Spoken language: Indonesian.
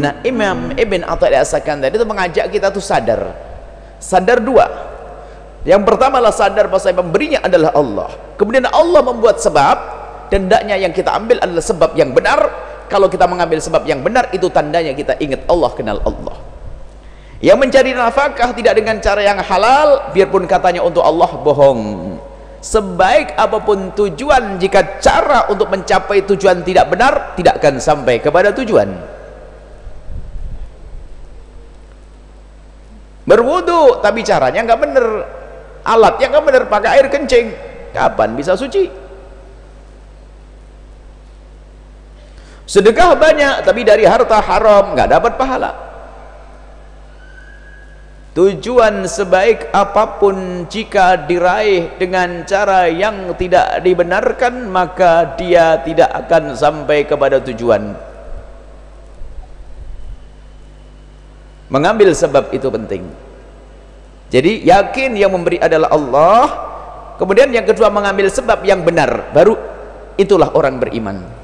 nah Imam Ibn Atta As-Sakandari itu mengajak kita tuh sadar. Sadar dua. Yang pertama adalah sadar bahwa pemberinya adalah Allah. Kemudian Allah membuat sebab dan hendaknya yang kita ambil adalah sebab yang benar. Kalau kita mengambil sebab yang benar itu tandanya kita ingat Allah kenal Allah. Yang mencari nafkah tidak dengan cara yang halal biarpun katanya untuk Allah bohong. Sebaik apa pun tujuan jika cara untuk mencapai tujuan tidak benar tidak akan sampai kepada tujuan berwudu tapi caranya nggak benar alat yang nggak benar pakai air kencing. Kapan bisa suci? Sedekah banyak tapi dari harta haram nggak dapat pahala. Tujuan sebaik apa pun jika diraih dengan cara yang tidak dibenarkan maka dia tidak akan sampai kepada tujuan mengambil sebab itu penting. Jadi yakin yang memberi adalah Allah kemudian yang kedua mengambil sebab yang benar baru itulah orang beriman